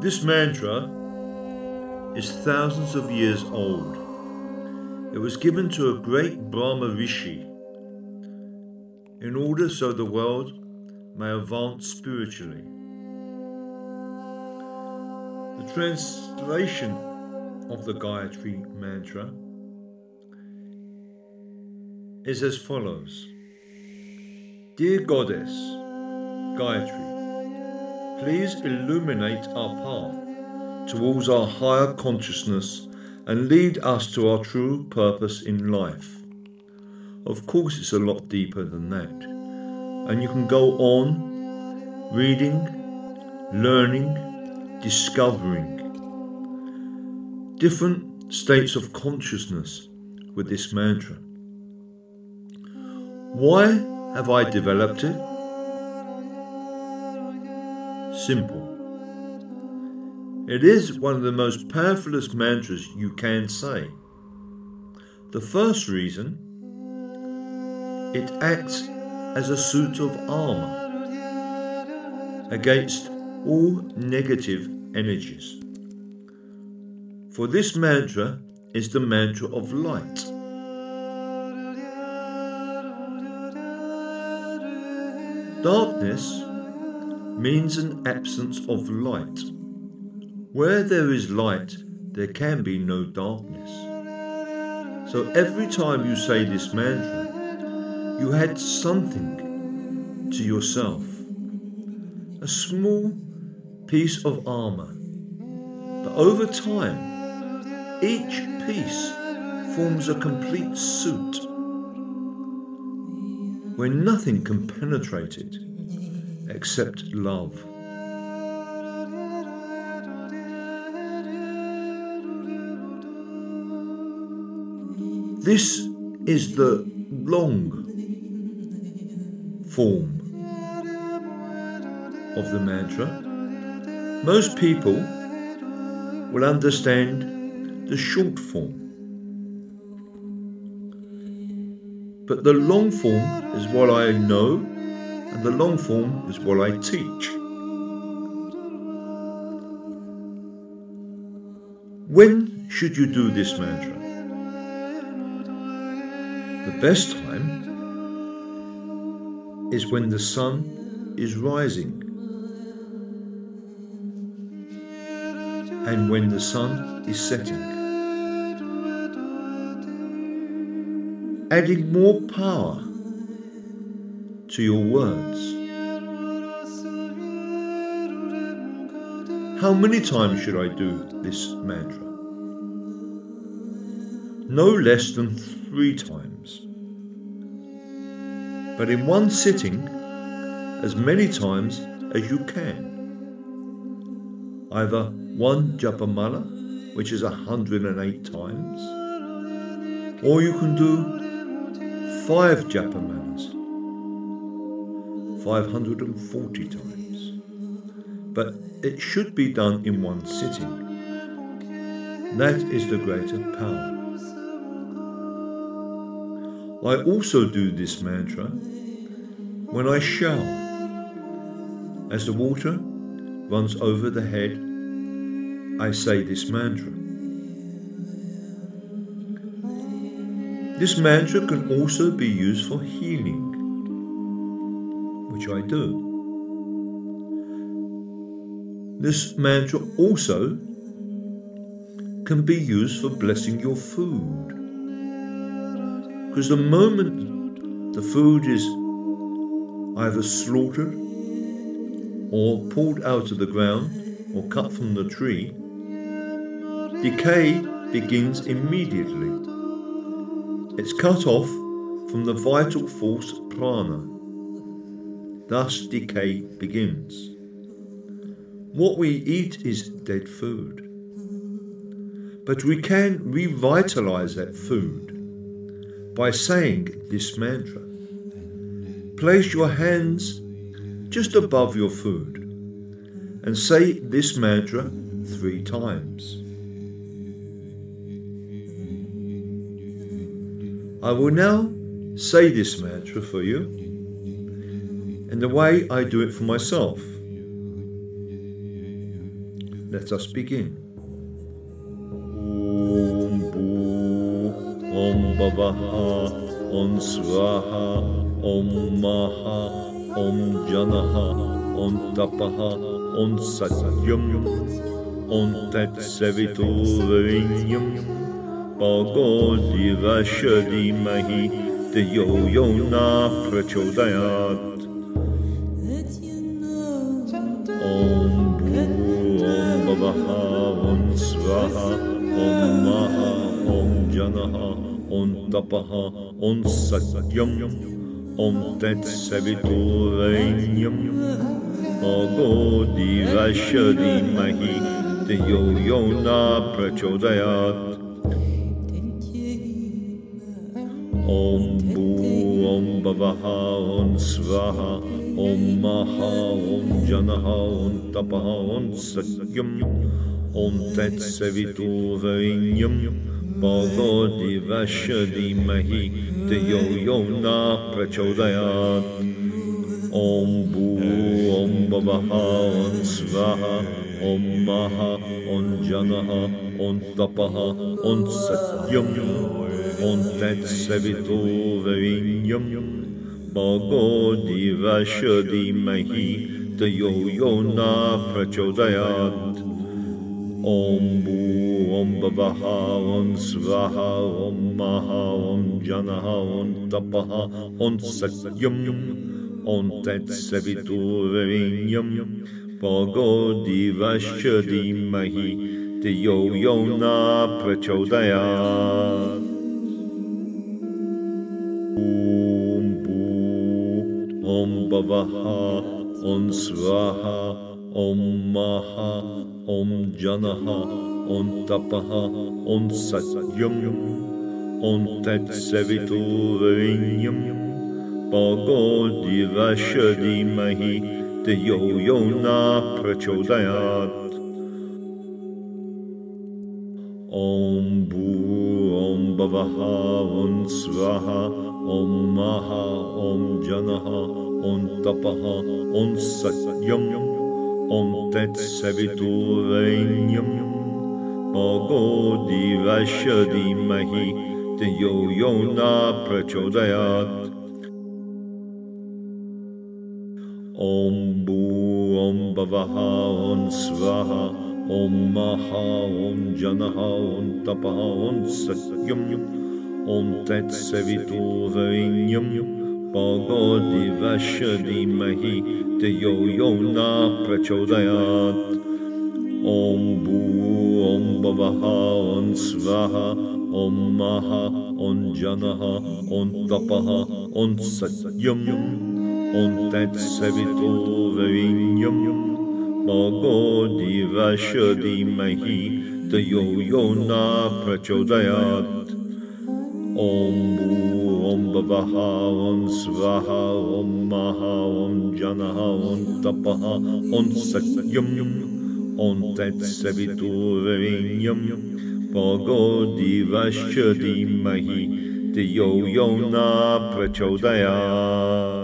This mantra is thousands of years old. It was given to a great Brahma Rishi in order so the world may advance spiritually. The translation of the Gayatri mantra is as follows Dear Goddess, Gayatri, please illuminate our path towards our higher consciousness and lead us to our true purpose in life. Of course, it's a lot deeper than that. And you can go on reading, learning, discovering different states of consciousness with this mantra. Why have I developed it? Simple. It is one of the most powerfulest mantras you can say. The first reason, it acts as a suit of armor against all negative energies. For this mantra is the mantra of light. Darkness means an absence of light. Where there is light, there can be no darkness. So every time you say this mantra, you add something to yourself. A small piece of armor. But over time, each piece forms a complete suit where nothing can penetrate it except love. This is the long form of the mantra. Most people will understand the short form. But the long form is what I know, and the long form is what I teach. When should you do this mantra? The best time is when the sun is rising and when the sun is setting. adding more power to your words. How many times should I do this mantra? No less than three times. But in one sitting, as many times as you can. Either one japamala, which is 108 times, or you can do five japamalas, 540 times. But it should be done in one sitting. That is the greater power. I also do this mantra when I shower. As the water runs over the head, I say this mantra. This mantra can also be used for healing, which I do. This mantra also can be used for blessing your food. Because the moment the food is either slaughtered or pulled out of the ground or cut from the tree, decay begins immediately. It's cut off from the vital force prana. Thus decay begins. What we eat is dead food. But we can revitalize that food by saying this mantra. Place your hands just above your food and say this mantra three times. I will now say this mantra for you in the way I do it for myself. Let us begin. Om Bhu Om Bhavaha Om Swaha Om Maha Om Janaha Om Tapaha Om Satyam Om Tat Saviturinyam Bhago Divasha Dimahi Deyo Yona Prachodayat Om Tapaha Om Satyam Om Tat Saviturinyam Bhago Divasha Dimahi Deyo Yona Prachodayat. Om Bhu Om Bhavaha Om Swaha Om Maha Om Janaha Om Tapaha Om Satyam Bhago Divasha Dimahi Deyo Yona Prachodayat Om Bhu Om Bhavaha Om Swaha Om Maha Om Janaha Om Tapaha Om Satyam Om Tat Saviturinyam Bhago Divasha Dimahi Deyo Yona Prachodayat ॐ ु भवः ॐ स्वाहा ॐ महां जनः ॐ तपः ॐ सत्यम् ॐ तत्सवितो पौगौ दिवश्च धीमहि धियो यो न प्रचोदयात्। ॐ भू ॐ भवः ॐ स्वाहा Om Maha Om Janaha Om Tapaha Om Satyam Om Tat Saviturinyam Bhago Divasha Dimahi Deyo Yona Prachodayat. Om Bhu Om Bhavaha Om Swaha Om Maha Om Janaha Om Tapaha Om Satyam Om Tat Saviturinyam Bhago Divasha Dimahi Deyo Yona Prachodayat Om Bhu Om Bhavaha Om Swaha Om Maha Om Janaha Om Tapaha Om Satyam. Om Tat Saviturinyam Bhago Divasha Dimahi Deyo Yona Prachodayat Om Bhu Om Bhavaha Om Swaha Om Maha Om Janaha Om Tapaha Om Satyam Om Tat Saviturinyam Bhago Divasha Dimahi Deyo Yona Prachodayat Om Bhu ॐ भवः ॐ स्वाहा ॐ ं ॐ जनः ॐ तपः ॐ सत्यं ॐ तैः भोगो दिवश्च धीमहि धियो यो यौ न प्रचोदयात्।